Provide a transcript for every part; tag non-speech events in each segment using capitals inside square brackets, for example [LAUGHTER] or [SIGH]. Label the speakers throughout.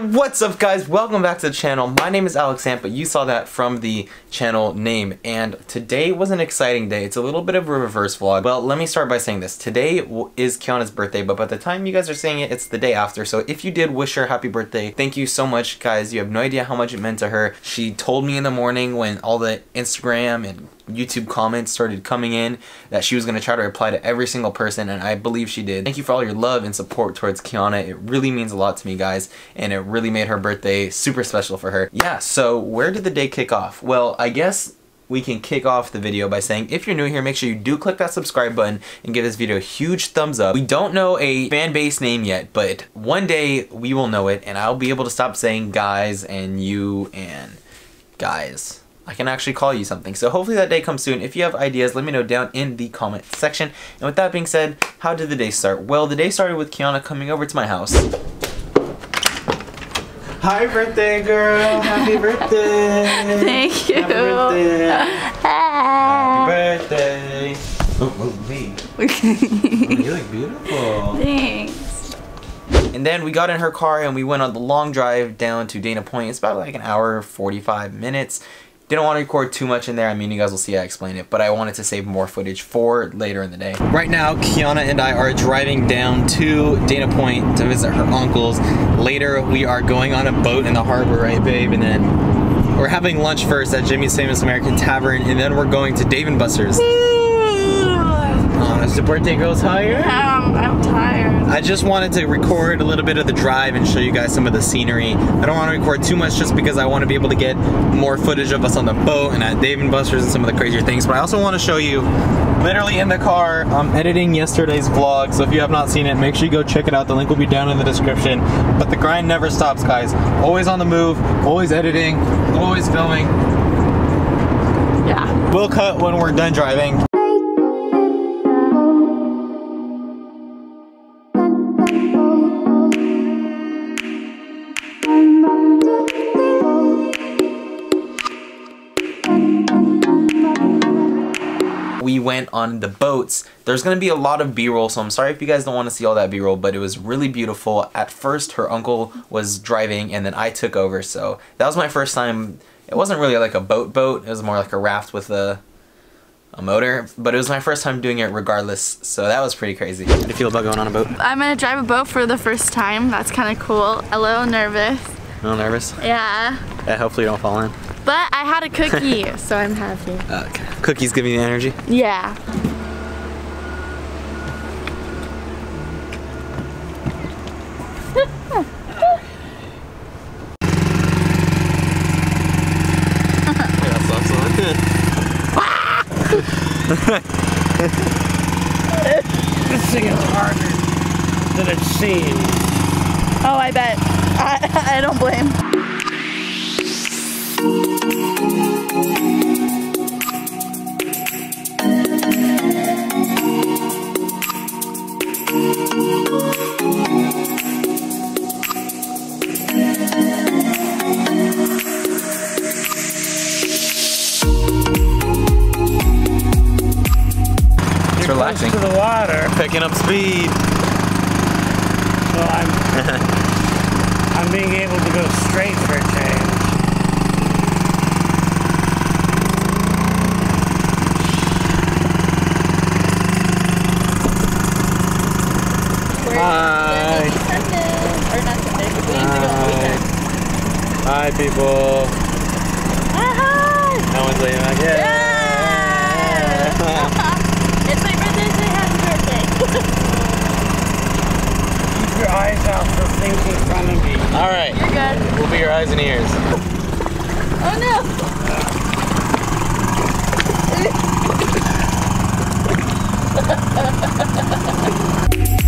Speaker 1: what's up guys? Welcome back to the channel. My name is Alec Sant, but you saw that from the channel name. And today was an exciting day. It's a little bit of a reverse vlog. Well, let me start by saying this. Today is Kiana's birthday, but by the time you guys are seeing it, it's the day after. So if you did wish her happy birthday, thank you so much guys. You have no idea how much it meant to her. She told me in the morning when all the Instagram and YouTube comments started coming in that she was going to try to reply to every single person and I believe she did. Thank you for all your love and support towards Kiana. It really means a lot to me guys and it really made her birthday super special for her. Yeah, so where did the day kick off? Well, I guess we can kick off the video by saying if you're new here make sure you do click that subscribe button and give this video a huge thumbs up. We don't know a fan base name yet but one day we will know it and I'll be able to stop saying guys and you and guys. I can actually call you something. So hopefully that day comes soon. If you have ideas, let me know down in the comment section. And with that being said, how did the day start? Well, the day started with Kiana coming over to my house. Hi, birthday girl. Happy birthday. [LAUGHS]
Speaker 2: Thank you.
Speaker 1: Happy birthday. Happy birthday. Oh, oh, me. you look beautiful.
Speaker 2: Thanks.
Speaker 1: And then we got in her car and we went on the long drive down to Dana Point. It's about like an hour, 45 minutes. Didn't want to record too much in there. I mean, you guys will see I explain it, but I wanted to save more footage for later in the day. Right now, Kiana and I are driving down to Dana Point to visit her uncles. Later, we are going on a boat in the harbor, right, babe? And then we're having lunch first at Jimmy's Famous American Tavern, and then we're going to Dave & Buster's. Uh, is the birthday tired?
Speaker 2: Um, I'm tired.
Speaker 1: I just wanted to record a little bit of the drive and show you guys some of the scenery. I don't want to record too much just because I want to be able to get more footage of us on the boat and at Dave & Buster's and some of the crazier things. But I also want to show you literally in the car. I'm editing yesterday's vlog, so if you have not seen it, make sure you go check it out. The link will be down in the description. But the grind never stops, guys. Always on the move, always editing, always filming.
Speaker 2: Yeah.
Speaker 1: We'll cut when we're done driving. We went on the boats. There's gonna be a lot of b-roll, so I'm sorry if you guys don't want to see all that b-roll, but it was really beautiful. At first, her uncle was driving, and then I took over, so that was my first time. It wasn't really like a boat boat, it was more like a raft with a, a motor, but it was my first time doing it regardless, so that was pretty crazy. How do you feel about going on a boat?
Speaker 2: I'm gonna drive a boat for the first time. That's kind of cool. A little nervous.
Speaker 1: A little nervous?
Speaker 2: Yeah.
Speaker 1: Yeah, hopefully you don't fall in.
Speaker 2: But I had a cookie, [LAUGHS] so I'm happy.
Speaker 1: Okay. Cookies give you the energy?
Speaker 2: Yeah.
Speaker 3: This thing is harder than it seems.
Speaker 2: Oh, I bet. I, I don't blame.
Speaker 1: Relaxing.
Speaker 3: To the water,
Speaker 1: Picking up speed.
Speaker 3: so I'm [LAUGHS] I'm being able to go straight for a change.
Speaker 1: uh, hi, people. Uh, hi. No one's leaving. back. yeah. yeah. [LAUGHS]
Speaker 2: it's my birthday. Say happy birthday.
Speaker 3: Keep your eyes out for things in front of me.
Speaker 1: All right.
Speaker 2: You're good.
Speaker 1: We'll be your eyes and ears.
Speaker 2: Oh no. [LAUGHS]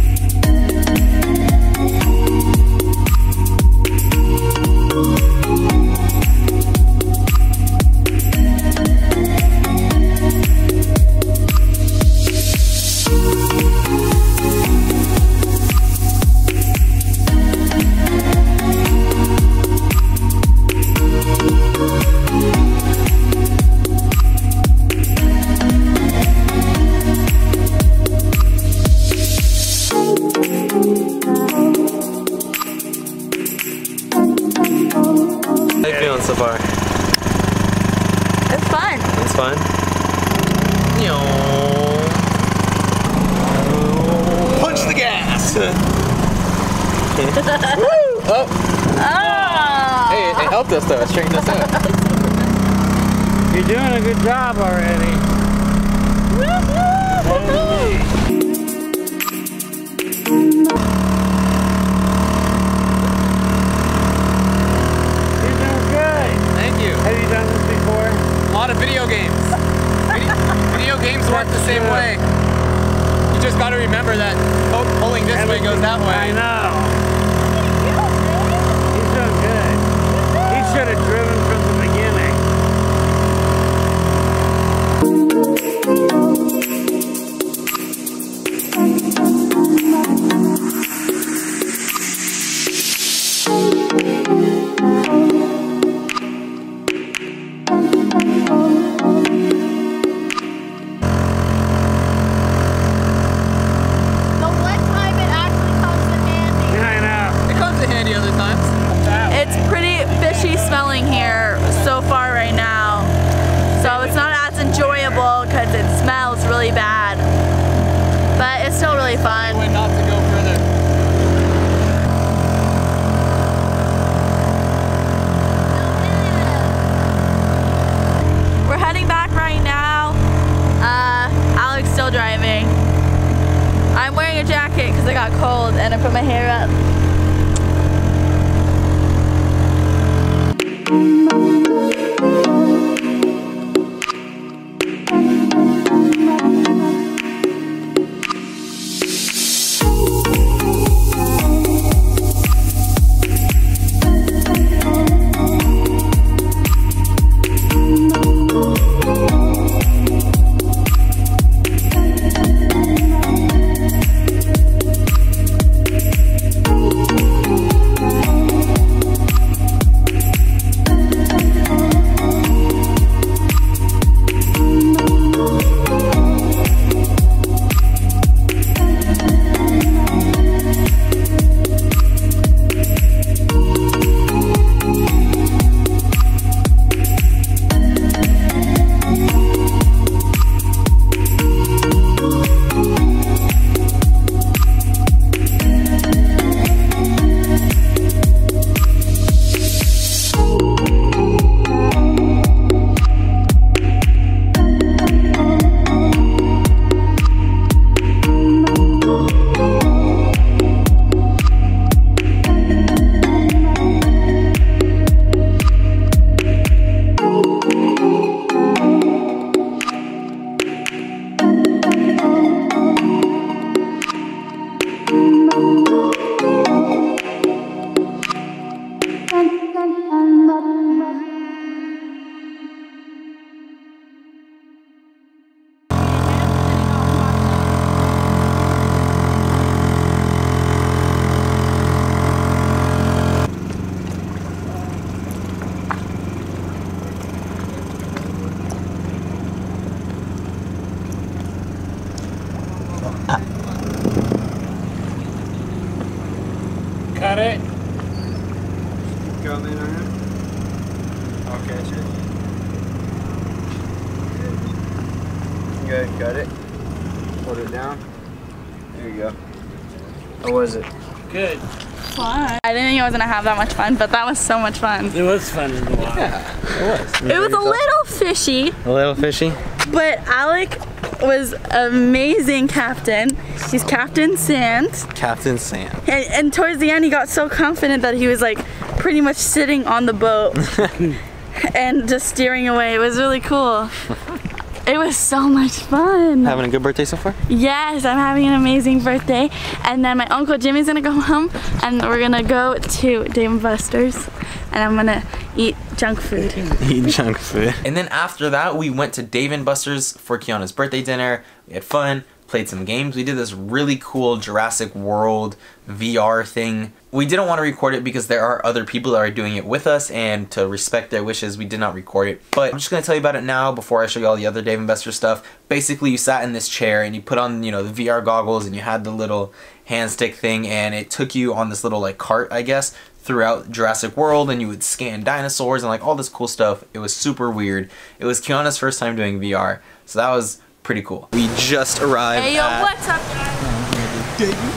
Speaker 1: helped us though. It straightened us out. [LAUGHS]
Speaker 3: You're doing a good job already. You're doing good.
Speaker 4: Thank you.
Speaker 3: Have you done this before?
Speaker 4: A lot of video games. Video, video games work the same way. You just got to remember that pulling this way goes that way.
Speaker 3: I know.
Speaker 2: Wearing a jacket because I got cold and I put my hair up.
Speaker 3: Cut it.
Speaker 5: Coming on him. I'll catch it. Go ahead and cut it. Hold it down. There you go. How was it?
Speaker 3: Good.
Speaker 2: Fun. I didn't think I was gonna have that much fun, but that was so much fun.
Speaker 3: It was fun in the water.
Speaker 2: It was a little fishy,
Speaker 1: A little fishy.
Speaker 2: but Alec was amazing captain. He's Captain Sant.
Speaker 1: Captain Sant.
Speaker 2: And, and towards the end, he got so confident that he was like pretty much sitting on the boat [LAUGHS] and just steering away. It was really cool. It was so much fun.
Speaker 1: Having a good birthday so far?
Speaker 2: Yes, I'm having an amazing birthday. And then my Uncle Jimmy's gonna go home and we're gonna go to Dave & Buster's and I'm gonna eat junk food. [LAUGHS]
Speaker 1: Eat junk food. And then after that, we went to Dave and Buster's for Kiana's birthday dinner. We had fun, played some games. We did this really cool Jurassic World VR thing. We didn't want to record it because there are other people that are doing it with us, and to respect their wishes, we did not record it. But I'm just gonna tell you about it now before I show you all the other Dave and Buster stuff. Basically, you sat in this chair and you put on, you know, the VR goggles and you had the little hand stick thing, and it took you on this little like cart, I guess, throughout Jurassic World and you would scan dinosaurs and like all this cool stuff. It was super weird. It was Kiana's first time doing VR, so that was pretty cool. We just arrived
Speaker 2: Hey yo,
Speaker 1: at
Speaker 2: what's up? guys?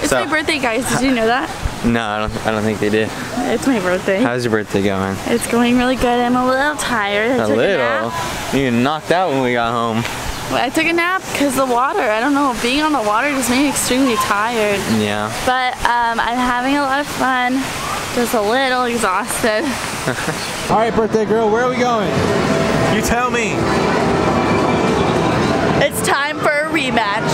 Speaker 2: It's
Speaker 1: So-
Speaker 2: my birthday, guys. Did you know that?
Speaker 1: No, I don't I don't think they did.
Speaker 2: It's my birthday.
Speaker 1: How's your birthday going?
Speaker 2: It's going really good. I'm a little tired. I
Speaker 1: A little.
Speaker 2: nap.
Speaker 1: You knocked out when we got home.
Speaker 2: Well, I took a nap because the water. I don't know. Being on the water just made me extremely tired.
Speaker 1: Yeah.
Speaker 2: But um, I'm having a lot of fun. Just a little exhausted. [LAUGHS]
Speaker 4: All right, birthday girl, where are we going? You tell me.
Speaker 2: It's time for a rematch.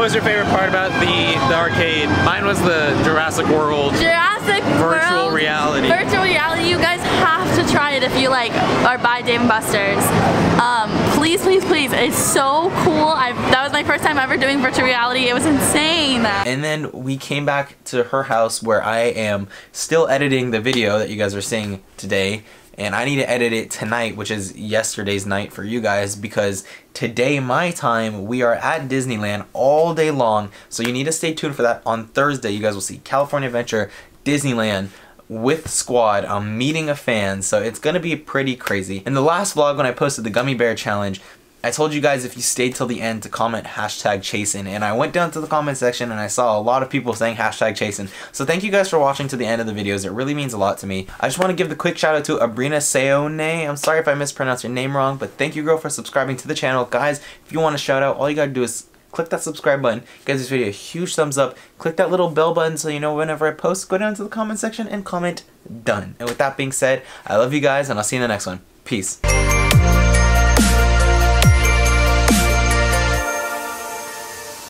Speaker 4: What was your favorite part about the, the arcade? Mine was the Jurassic World.
Speaker 2: Jurassic World.
Speaker 4: Virtual
Speaker 2: World,
Speaker 4: reality.
Speaker 2: Virtual reality. You guys have to try it if you like are buy Dave and Buster's. Um, please, please, please. It's so cool. I that was my first time ever doing virtual reality. It was insane.
Speaker 1: And then we came back to her house where I am still editing the video that you guys are seeing today. And I need to edit it tonight, which is yesterday's night for you guys, because today, my time, we are at Disneyland all day long. So you need to stay tuned for that. On Thursday, you guys will see California Adventure, Disneyland, with Squad. I'm meeting a fan, so it's gonna be pretty crazy. In the last vlog, when I posted the Gummy Bear Challenge, I told you guys if you stayed till the end to comment hashtag chasin and I went down to the comment section and I saw a lot of people saying hashtag chasin. So thank you guys for watching to the end of the videos. It really means a lot to me. I just want to give the quick shout out to Abrina Seone. I'm sorry if I mispronounced your name wrong, but thank you girl for subscribing to the channel. Guys, if you want a shout out, all you gotta do is click that subscribe button. Give this video a huge thumbs up. Click that little bell button so you know whenever I post. Go down to the comment section and comment done. And with that being said, I love you guys and I'll see you in the next one. Peace.